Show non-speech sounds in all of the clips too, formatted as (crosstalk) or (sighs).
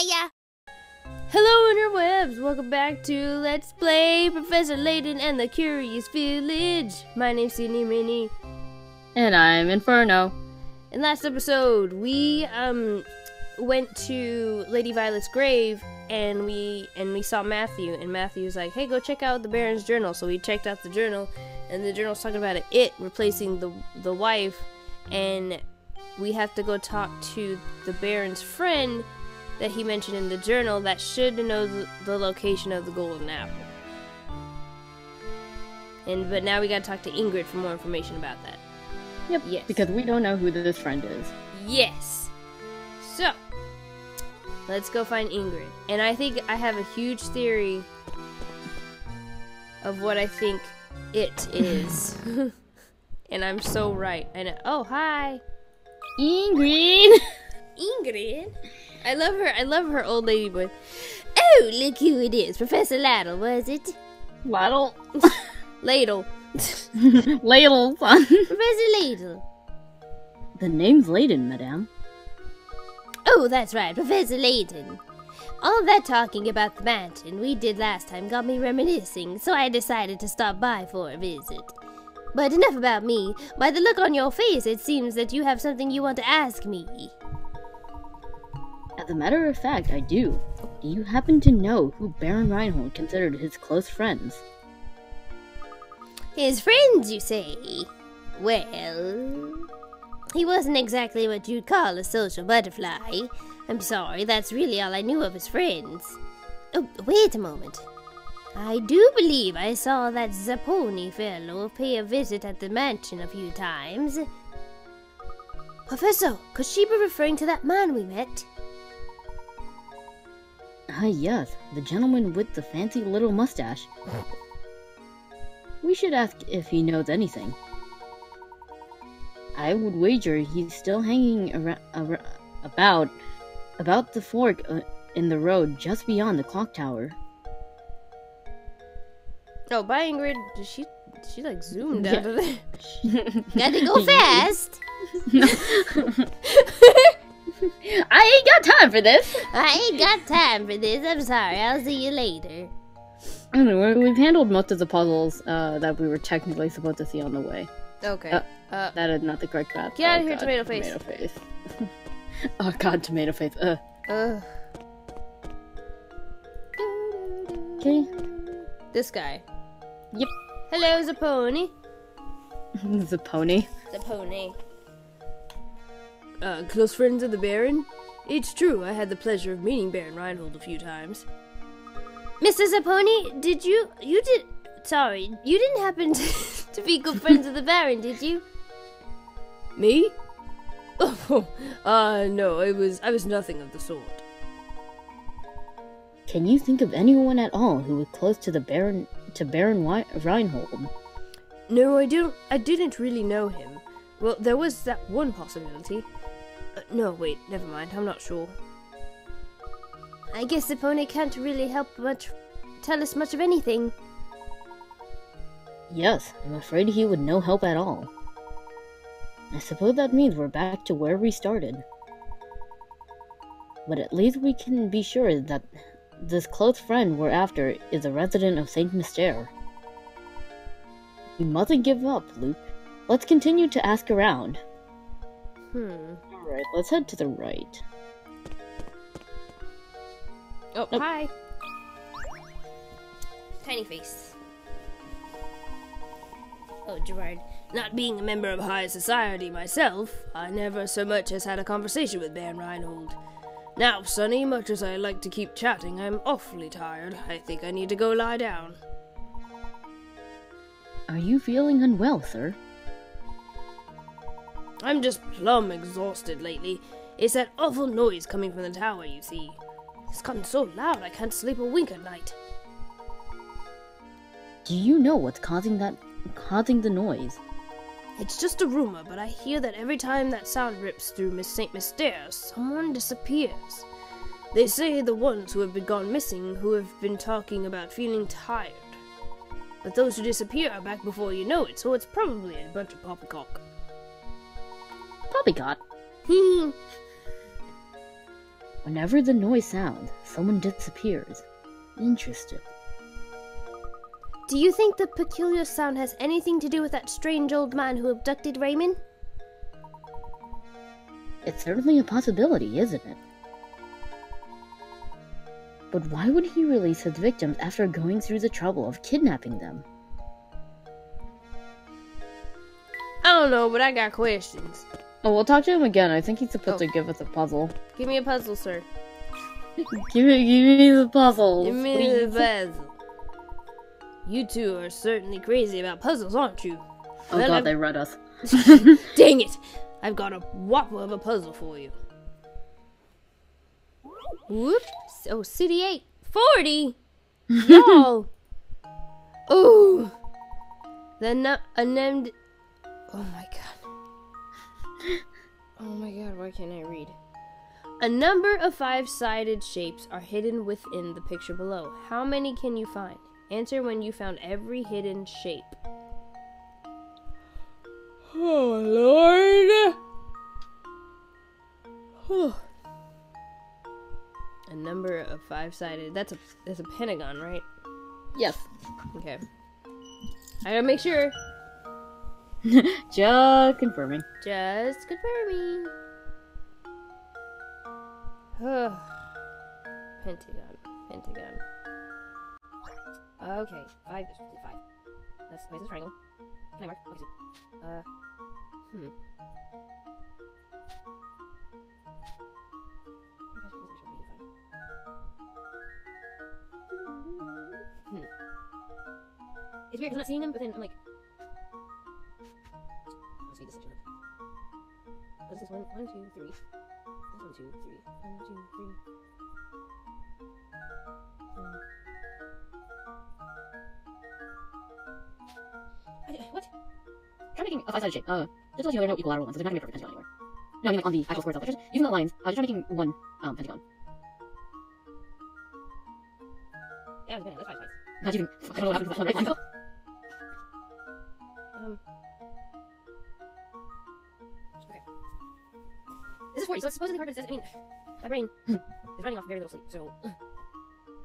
Hiya! Hello interwebs! Welcome back to Let's Play Professor Layton and the Curious Village. My name's SkiniMini. And I'm Inferno. In last episode, we um went to Lady Violet's grave and we and we saw Matthew and Matthew was like, "Hey, go check out the Baron's journal." So we checked out the journal and the journal's talking about it replacing the the wife and we have to go talk to the Baron's friend that he mentioned in the journal that should know the, the location of the golden apple. And but now we gotta talk to Ingrid for more information about that. Yep. Yes. Because we don't know who this friend is. Yes. So, let's go find Ingrid. And I think I have a huge theory of what I think it is. (laughs) (laughs) and I'm so right. And. Oh, hi. Ingrid! Ingrid. I love her. I love her old lady voice. Oh, look who it is. Professor Laddle, was it? (laughs) Ladle. Ladle. (laughs) Ladle, son. (laughs) Professor Ladle. The name's Layton, madame. Oh, that's right, Professor Layton. All that talking about the mountain we did last time got me reminiscing, so I decided to stop by for a visit. But enough about me. By the look on your face, it seems that you have something you want to ask me. As a matter of fact, I do. Do you happen to know who Baron Reinhold considered his close friends? His friends, you say? Well, he wasn't exactly what you'd call a social butterfly. I'm sorry, that's really all I knew of his friends. Oh, wait a moment. I do believe I saw that Zapponi fellow pay a visit at the mansion a few times. Professor, could she be referring to that man we met? Ah, yes, the gentleman with the fancy little mustache. We should ask if he knows anything. I would wager he's still hanging ar- ar- about about the fork uh, in the road just beyond the clock tower. Oh, bye, Ingrid. She, she like zoomed Yeah. out of there. Gotta go (laughs) fast. (laughs) (laughs) (laughs) I ain't got time for this. I ain't got time for this. I'm sorry. I'll see you later. Anyway, we've handled most of the puzzles uh, that we were technically supposed to see on the way. Okay. Uh, Uh, That is not the correct path. Get out Oh, of here, God, tomato face. Tomato face. (laughs) oh god, tomato face. Ugh. Ugh. Okay. This guy. Yep. Hello, Zapponi. the pony. (laughs) Zapponi. Uh, close friends of the Baron? It's true, I had the pleasure of meeting Baron Reinhold a few times. Mr. Zapponi, did you. You did. Sorry, you didn't happen to, (laughs) to be good friends with the Baron, did you? Me? (laughs) Oh, uh, no, I was. I was nothing of the sort. Can you think of anyone at all who was close to the Baron to Baron Wi- Reinhold? No, I don't. I didn't really know him. Well, there was that one possibility. Uh, no, wait, never mind. I'm not sure. I guess the pony can't really help much. Tell us much of anything. Yes, I'm afraid he would no help at all. I suppose that means we're back to where we started. But at least we can be sure that this close friend we're after is a resident of Saint Mystere. We mustn't give up, Luke. Let's continue to ask around. Hmm. Alright, let's head to the right. Oh, Nope. hi. Tiny face. Oh, Gerard. Not being a member of high society myself, I never so much as had a conversation with Baron Reinhold. Now, Sonny, much as I like to keep chatting, I'm awfully tired. I think I need to go lie down. Are you feeling unwell, sir? I'm just plumb exhausted lately. It's that awful noise coming from the tower, you see. It's gotten so loud I can't sleep a wink at night. Do you know what's causing that causing the noise? It's just a rumor, but I hear that every time that sound rips through Miss Saint Mystere, someone disappears. They say the ones who have been gone missing who have been talking about feeling tired. But those who disappear are back before you know it, so it's probably a bunch of poppycock. Poppycock. Hmm. (laughs) Whenever the noise sounds, someone disappears. Interesting. Do you think the peculiar sound has anything to do with that strange old man who abducted Ramon? It's certainly a possibility, isn't it? But why would he release his victims after going through the trouble of kidnapping them? I don't know, but I got questions. Oh, we'll talk to him again. I think he's supposed Oh. to give us a puzzle. Give me a puzzle, sir. (laughs) Give me, give me the puzzle. Give me the puzzle. You two are certainly crazy about puzzles, aren't you? Oh Well, god, I've- they read us. (laughs) Dang it! (laughs) I've got a whopper of a puzzle for you. Whoops! Oh, City 8. 40? Y'all! Ooh! The nu- unnamed. Oh my god. (laughs) Oh my god, why can't I read? A number of five sided shapes are hidden within the picture below. How many can you find? Answer when you found every hidden shape. Oh Lord. a number of five-sided. That's a that's a pentagon, right? Yes. Okay. I gotta make sure. (laughs) Just confirming. Just confirming. Pentagon. Pentagon. Okay. Five. That's this triangle. Can I mark? See. Uh. Hmm. Hmm. It's weird because I'm not seeing them, but then I'm like. This one? One, two, three. This one, two, three. One, two, three. Um. I, what? Try making a five-sided shape. Uh, just let you there are no equilateral ones, so they're not gonna be a perfect pentagon anymore. No, I mean like on the actual square itself. Just using the lines, uh, just try making one um, pentagon. Yeah, it's That's five sides. Not using. I don't know what happened to that one (laughs) 40, so it's supposedly hard, it says, I mean, my brain is running off very little sleep, so.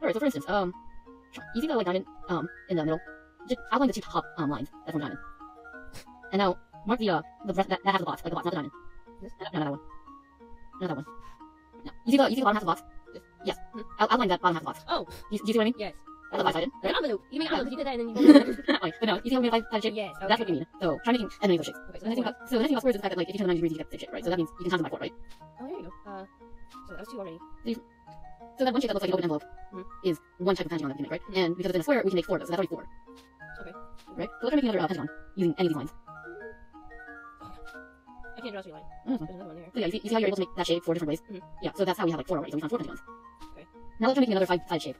Alright, so for instance, um, you see that like diamond um in the middle? Just outline the two top um lines. That's one diamond. And now mark the uh the rest that, that half of the box, like the box, not the diamond. This? No, no, that one. No, that one. No. You see the you see the bottom half of the box? Yes. Out, outline that bottom half of the box. Oh, You, do you see what I mean? yes. That's a five-sided. An Right? envelope. You mean envelope, because you did that and then you Like, but no, you see how we a five-sided shape? Yes, okay. That's what we mean. So try making any of those shapes. Okay, so the nice thing about so the nice thing about squares is the fact that like if you turn them 90 degrees you get the shape, right? So that means you can count them by four, right? Oh, there you go. Uh, so that was two already. So that one shape that looks like an open envelope Mhm. is one type of pentagon that we can make, right? And because it's in a square, we can make four of those. So that's already four. Okay. Right? So let's try making another uh, pentagon using any of these lines. I can't draw a straight line. That's fine. There's another one there. So yeah, you see, you see how you're able to make that shape four different ways? Mhm. Yeah, so that's how we have like four already. So we found four pentagons. Okay. Now let's try making another five side shape.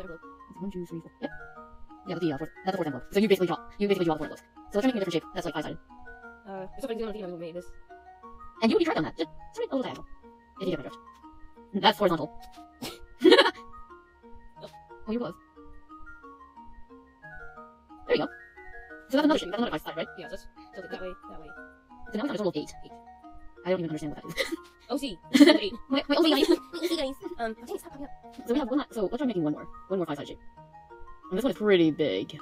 Envelope. It's one, two, three, four. Yep. Yeah, that's the, uh, fourth, that's the fourth envelope. So you basically draw, you basically draw the four envelopes. So let's try making a different shape that's like five sided. Uh, it's so funny because I don't think I've made this. And you would be correct on that. Just try a little diagonal. If you get my drift. That's horizontal. (laughs) oh, you was. There you go. So that's another shape. That's another five side, right? Yeah, so tilt it that way, that way. So now we have a total of eight. Eight. I don't even understand what that is. (laughs) Oh, see. Eight. (laughs) wait, wait, oh, wait, guys. See, guys. Um, dang, stop popping up. So we have one. So let's try making one more. One more five side shape. And this one is pretty big.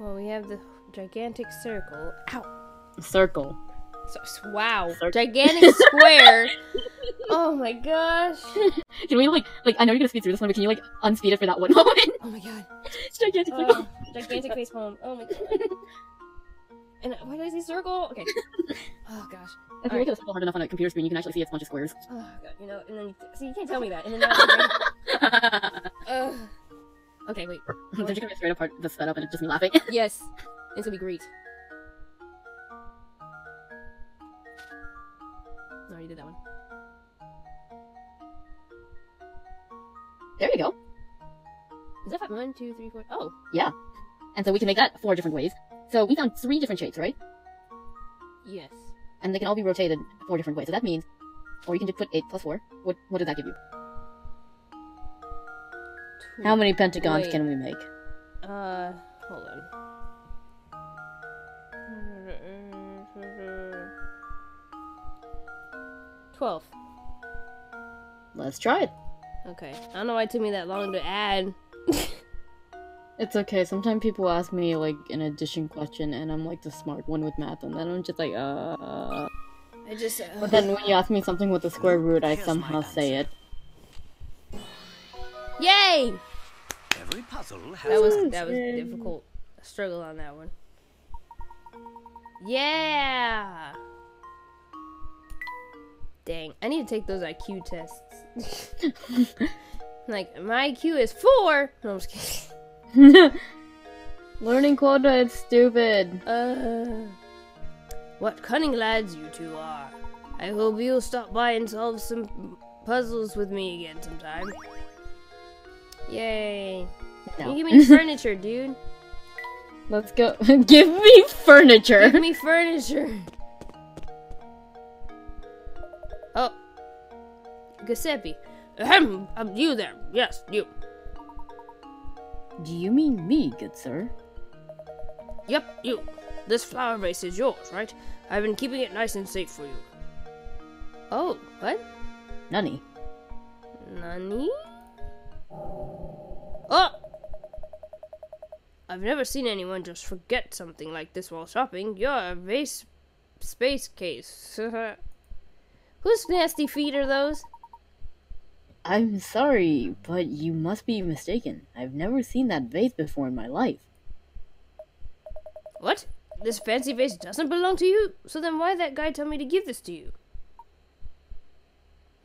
Well, we have the gigantic circle. Ow. Circle. So, s- wow. Cir- Gigantic (laughs) square. oh my gosh. (laughs) Can we like like I know you're gonna speed through this one, but can you like unspeed it for that one moment? Oh my god. it's gigantic. circle. Oh, gigantic face palm. Oh my god. And why did I say circle? Okay. (laughs) Oh gosh. If you make it a circle hard enough on a computer screen, you can actually see it's a bunch of squares. Oh god. You know, and then you, see, you can't tell me that. And then now. (laughs) (laughs) Okay, wait. They're just gonna straight apart the setup and it's just me laughing. Yes. It's gonna be great. No, you did that one. there you go. Is that five? One, two, three, four. Oh. Yeah. And so we can make that four different ways. So we found three different shapes, right? Yes. And they can all be rotated four different ways. So that means, or you can just put eight plus four. What what does that give you? Two. How many pentagons Wait. can we make? Uh, hold on. Twelve. Let's try it. Okay. I don't know why it took me that long to add. It's okay. Sometimes people ask me like an addition question, and I'm like the smart one with math, and then I'm just like, uh. I just. Uh, But then when you ask me something with the square root, I somehow say it. Yay! Every puzzle has That was that was Yay. difficult. Struggle on that one. Yeah. Dang, I need to take those IQ tests. (laughs) like my IQ is four. No, I'm just kidding. (laughs) Learning quota is stupid. Uh, what cunning lads you two are. I hope you'll stop by and solve some puzzles with me again sometime. Yay. No. You give me (laughs) furniture, dude. Let's go. (laughs) Give me furniture. Give me furniture. Oh. Giuseppe. Ahem, um, you there. Yes, you. Do you mean me, good sir? Yep, you. This flower vase is yours, right? I've been keeping it nice and safe for you. Oh, what? Nani. Nani? Oh! I've never seen anyone just forget something like this while shopping. You're a vase space case. (laughs) Whose nasty feet are those? I'm sorry, but you must be mistaken. I've never seen that vase before in my life. What? This fancy vase doesn't belong to you? So then why that guy tell me to give this to you?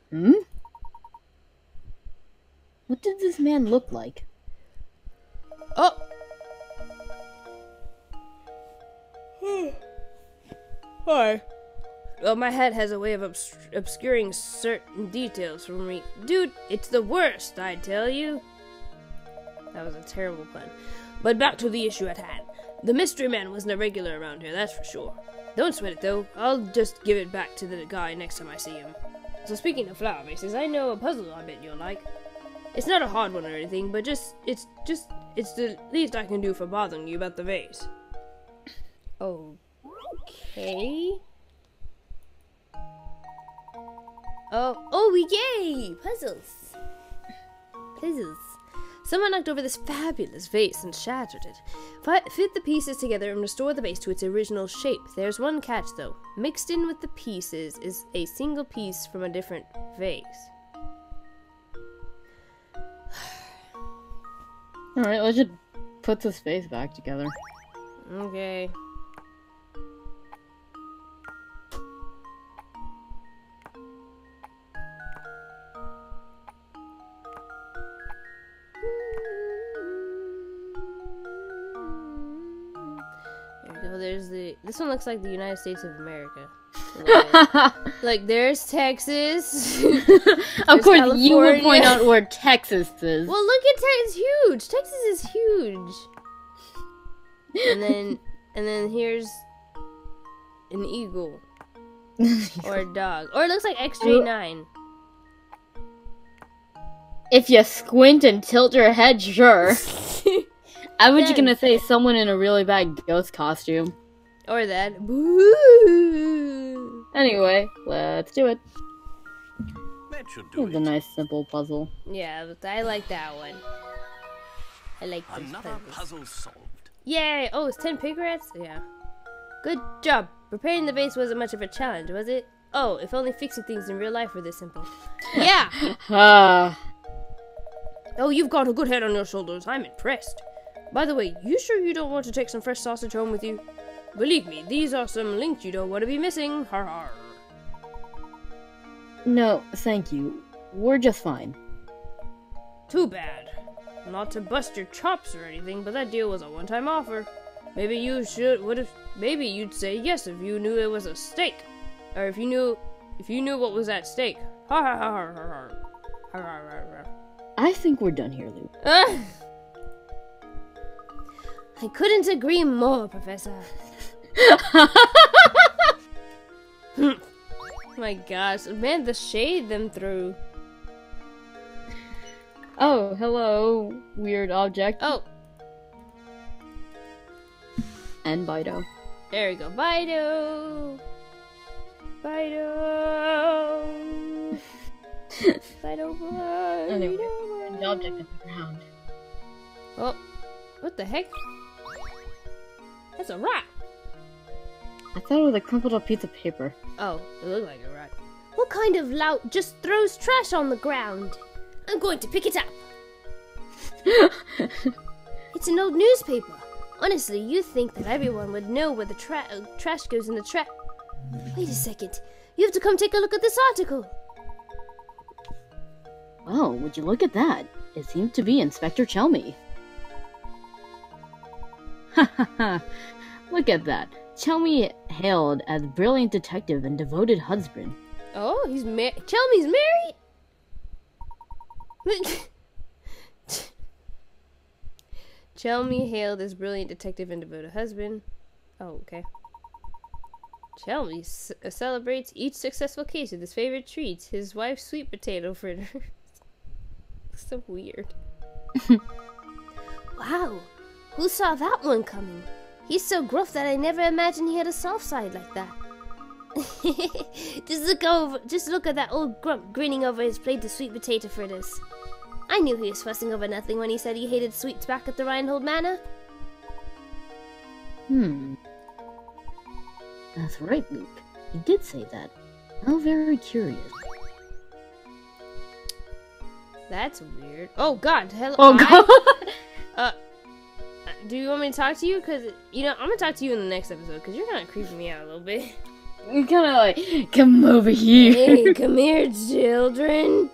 Hmm? What did this man look like? Oh! Hi. Well, my head has a way of obs- obscuring certain details from me. Dude, it's the worst, I tell you. That was a terrible pun. But back to the issue at hand. The mystery man wasn't a regular around here, that's for sure. Don't sweat it though. I'll just give it back to the guy next time I see him. So speaking of flower vases, I know a puzzle I bet you'll like. It's not a hard one or anything, but just it's just it's the least I can do for bothering you about the vase. Okay. Oh, oh, yay! Puzzles. Puzzles. Someone knocked over this fabulous vase and shattered it. Fi- fit the pieces together and restore the vase to its original shape. There's one catch, though. Mixed in with the pieces is a single piece from a different vase. (sighs) Alright, let's just put this vase back together. Okay. This one looks like the United States of America. A little bit. like there's Texas. (laughs) of There's course, you would point out where Texas is. Well, look at Texas. Huge. Texas is huge. And then, (laughs) and then here's an eagle (laughs) or a dog, or it looks like XJ9. if you squint and tilt your head, sure. I was just gonna say someone in a really bad ghost costume. Or that. Boo. Anyway, let's do it. That should do It's a nice, simple puzzle. Yeah, but I like that one. I like this Another puzzle. puzzle solved. Yay! Oh, it's 10 pig rats? Yeah. Good job. Preparing the base wasn't much of a challenge, was it? Oh, if only fixing things in real life were this simple. (laughs) Yeah! Ah, Oh, you've got a good head on your shoulders. I'm impressed. By the way, you sure you don't want to take some fresh sausage home with you? Believe me, these are some links you don't want to be missing. Har har. no, thank you. We're just fine. Too bad. Not to bust your chops or anything, but that deal was a one-time offer. Maybe you should would have. Maybe you'd say yes if you knew it was a stake. or if you knew if you knew what was at stake. Har har har har har har. Har har har har. I think we're done here, Luke. Ah! I couldn't agree more, Professor. (laughs) My gosh, man, the shade them through. Oh, hello, weird object. Oh, And Bido. there we go. Bido. Bido. (laughs) Fight over. Anyway, the object of the ground. Oh, what the heck? That's a rat. I thought it was a crumpled up piece of paper. Oh, it looked like a rat. What kind of lout just throws trash on the ground? I'm going to pick it up. (laughs) It's an old newspaper. Honestly, you think that everyone would know where the tra- uh, trash goes in the trash. Wait a second. You have to come take a look at this article. Well, would you look at that? It seems to be Inspector Chelmey. (laughs) Ha ha ha! Look at that. Chelmey hailed as brilliant detective and devoted husband. Oh, he's married. Chelmey's married? Chelmey hailed as brilliant detective and devoted husband. Oh, okay. Chelmey celebrates each successful case with his favorite treats, his wife's sweet potato fritters. (laughs) so weird. (laughs) wow, who saw that one coming? He's so gruff that I never imagined he had a soft side like that. (laughs) just look over, just look at that old grump grinning over his plate of sweet potato fritters. I knew he was fussing over nothing when he said he hated sweets back at the Reinhold Manor. Hmm. That's right, Luke. He did say that. How very curious. That's weird. Oh God, hello. Oh god! (laughs) do you want me to talk to you? Cause you know I'm gonna talk to you in the next episode. Cause you're kind of creeping me out a little bit. (laughs) you kind of like, come over here. hey, come here, children.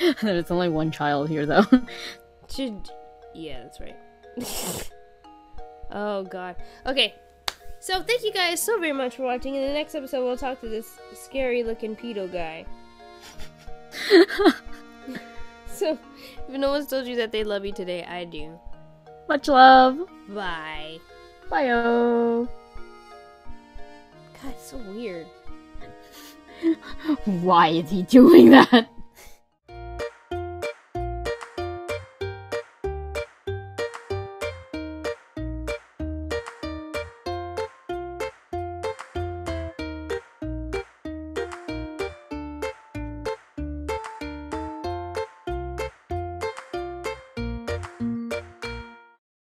(laughs) There's only one child here, though. (laughs) Should yeah, that's right. oh God. Okay. So thank you guys so very much for watching. In the next episode, we'll talk to this scary-looking pedo guy. so, if no one's told you that they love you today, I do. Much love. Bye. Bye. oh. God, it's so weird. (laughs) Why is he doing that?